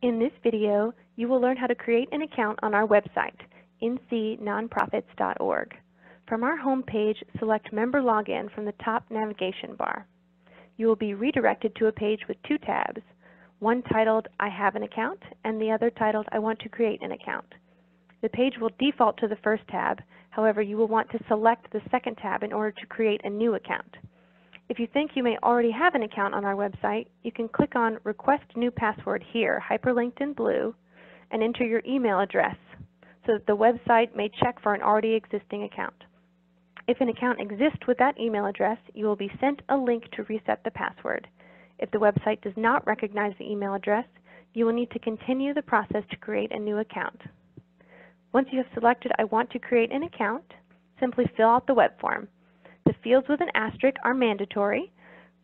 In this video, you will learn how to create an account on our website, ncnonprofits.org. From our home page, select Member Login from the top navigation bar. You will be redirected to a page with two tabs, one titled I have an account and the other titled I want to create an account. The page will default to the first tab, however you will want to select the second tab in order to create a new account. If you think you may already have an account on our website, you can click on Request New Password here, hyperlinked in blue, and enter your email address so that the website may check for an already existing account. If an account exists with that email address, you will be sent a link to reset the password. If the website does not recognize the email address, you will need to continue the process to create a new account. Once you have selected I want to create an account, simply fill out the web form. The fields with an asterisk are mandatory.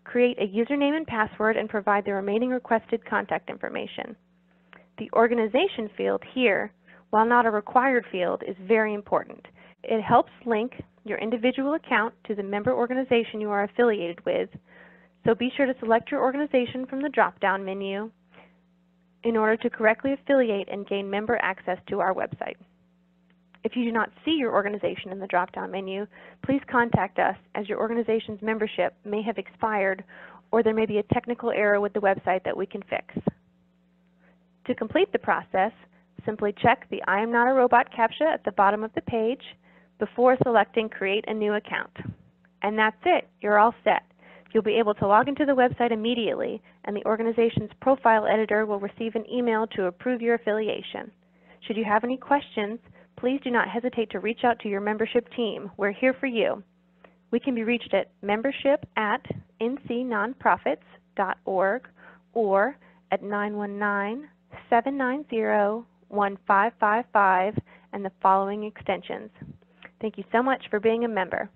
Create a username and password and provide the remaining requested contact information. The organization field here, while not a required field, is very important. It helps link your individual account to the member organization you are affiliated with, so be sure to select your organization from the drop-down menu in order to correctly affiliate and gain member access to our website. If you do not see your organization in the drop-down menu, please contact us as your organization's membership may have expired or there may be a technical error with the website that we can fix. To complete the process, simply check the I am not a robot CAPTCHA at the bottom of the page before selecting Create a New Account. And that's it. You're all set. You'll be able to log into the website immediately, and the organization's profile editor will receive an email to approve your affiliation. Should you have any questions, please do not hesitate to reach out to your membership team. We're here for you. We can be reached at membership at ncnonprofits.org or at 919-790-1555 and the following extensions. Thank you so much for being a member.